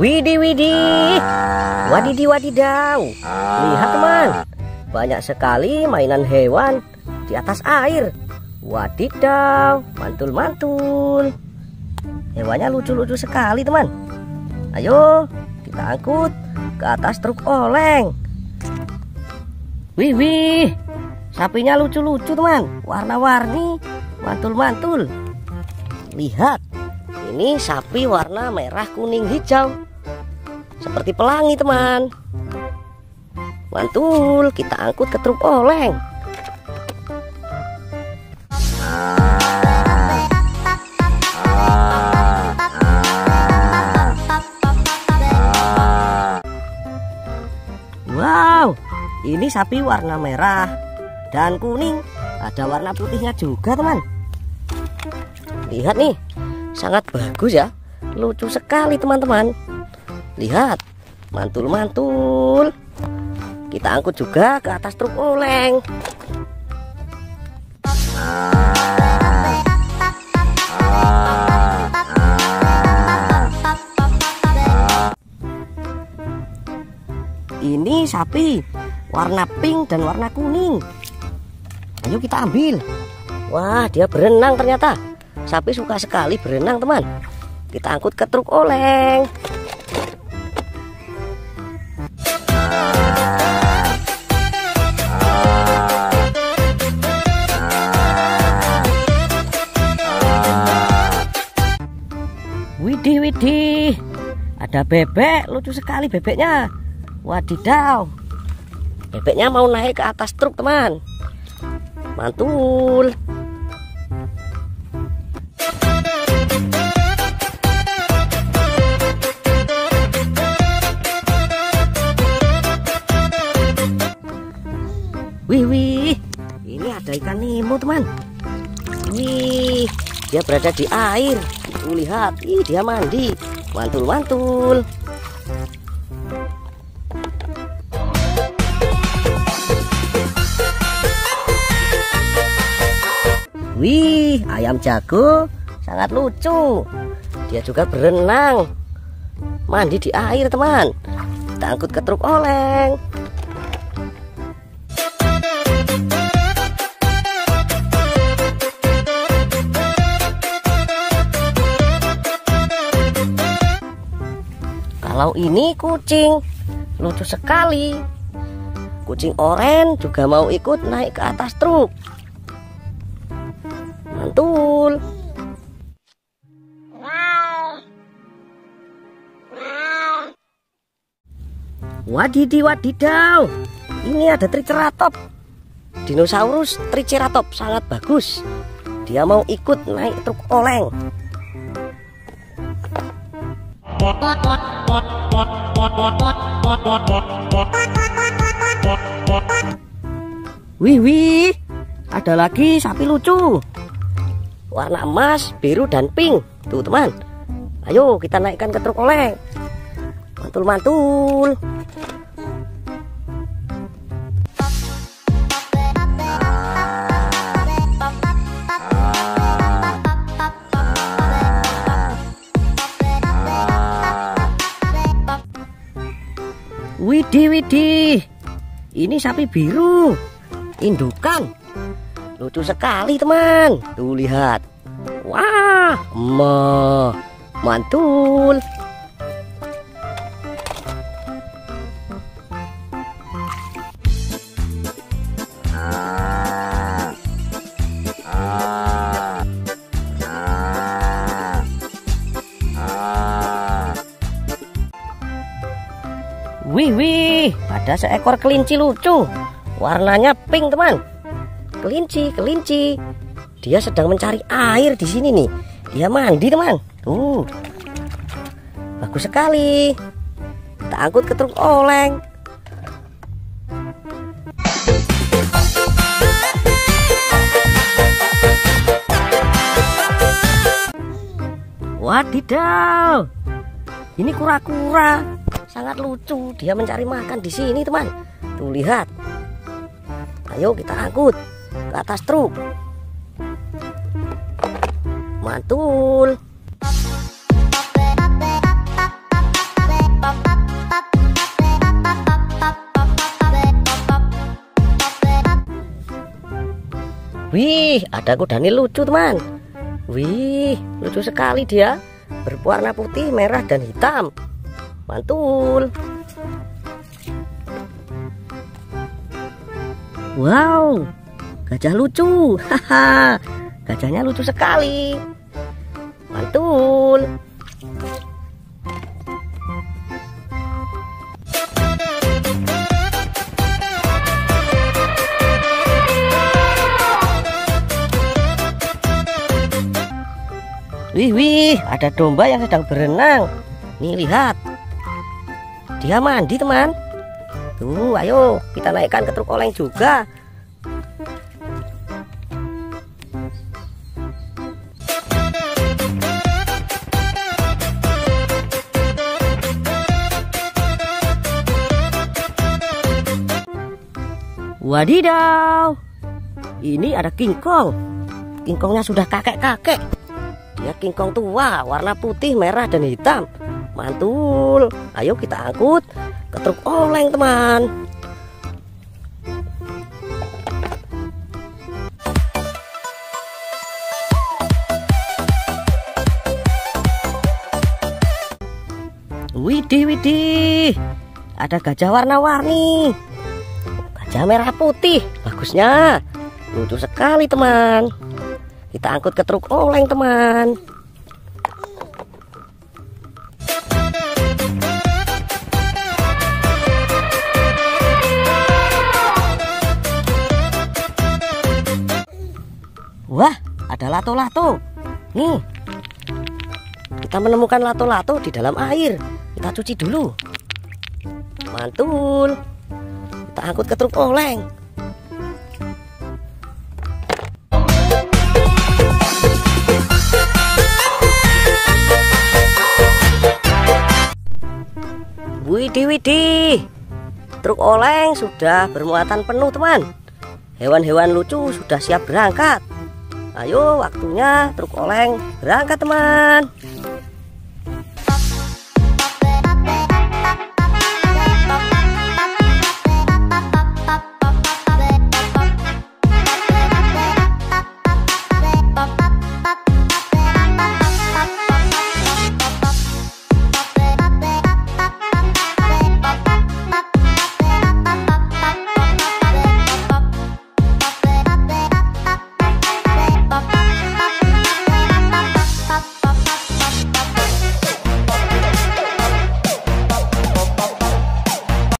Wadidiw wadidaw. Lihat teman. Banyak sekali mainan hewan di atas air. Wadidaw, mantul-mantul. Hewannya lucu-lucu sekali teman. Ayo kita angkut ke atas truk oleng. Wih wih, sapinya lucu-lucu teman. Warna-warni, mantul-mantul. Lihat, ini sapi warna merah, kuning, hijau. Seperti pelangi teman. Mantul, kita angkut ke truk oleng. Wow, ini sapi warna merah dan kuning. Ada warna putihnya juga, teman. Lihat nih, sangat bagus ya. Lucu sekali, teman-teman. Lihat, mantul-mantul. Kita angkut juga ke atas truk oleng. Ini sapi warna pink dan warna kuning. Ayo kita ambil. Wah, dia berenang ternyata. Sapi suka sekali berenang, teman. Kita angkut ke truk oleng. Ada bebek, lucu sekali bebeknya. Wadidaw. Bebeknya mau naik ke atas truk, teman. Mantul. Wih, wih. Ini ada ikan nemo, teman. Wih, dia berada di air. Lihat, ih dia mandi. Mantul-mantul. Wih, ayam jago sangat lucu. Dia juga berenang. Mandi di air, teman. Kita angkut ke truk oleng. Kalau ini kucing, lucu sekali. Kucing oren juga mau ikut naik ke atas truk. Mantul. Wadidi wadidaw. Ini ada triceratop. Dinosaurus triceratop sangat bagus. Dia mau ikut naik truk oleng. Wih wih, ada lagi sapi lucu. Warna emas, biru dan pink. Tuh teman. Ayo kita naikkan ke truk oleng. Mantul-mantul. Widih, widih. Ini sapi biru. Indukan. Lucu sekali, teman. Tuh lihat. Wah, ma, mantul. Ada seekor kelinci lucu. Warnanya pink, teman. Kelinci, kelinci. Dia sedang mencari air di sini nih. Dia mandi, teman. Tuh. Bagus sekali. Kita angkut ke truk oleng. Wadidaw. Ini kura-kura sangat lucu. Dia mencari makan di sini, teman. Tuh lihat. Ayo kita angkut ke atas truk. Mantul. Wih, ada kudani lucu teman Wih, lucu sekali dia Berwarna putih, merah, dan hitam Mantul. Wow, gajah lucu. Haha, gajahnya lucu sekali. Mantul. Wih, wih, ada domba yang sedang berenang. Nih, lihat. Dia mandi, teman. Tuh, ayo kita naikkan ke truk oleng juga. Wadidaw. Ini ada kingkong. Kingkongnya sudah kakek-kakek. Dia kingkong tua, warna putih, merah, dan hitam. Mantul. Ayo kita angkut ke truk oleng, teman. Widih, widih. Ada gajah warna-warni. Gajah merah putih. Bagusnya. Lucu sekali, teman. Kita angkut ke truk oleng, teman. Wah, ada lato-lato. Nih. Kita menemukan lato-lato di dalam air. Kita cuci dulu. Mantul. Kita angkut ke truk oleng. Widih, widih. Truk oleng sudah bermuatan penuh, teman. Hewan-hewan lucu sudah siap berangkat. Ayo, waktunya truk oleng berangkat, teman.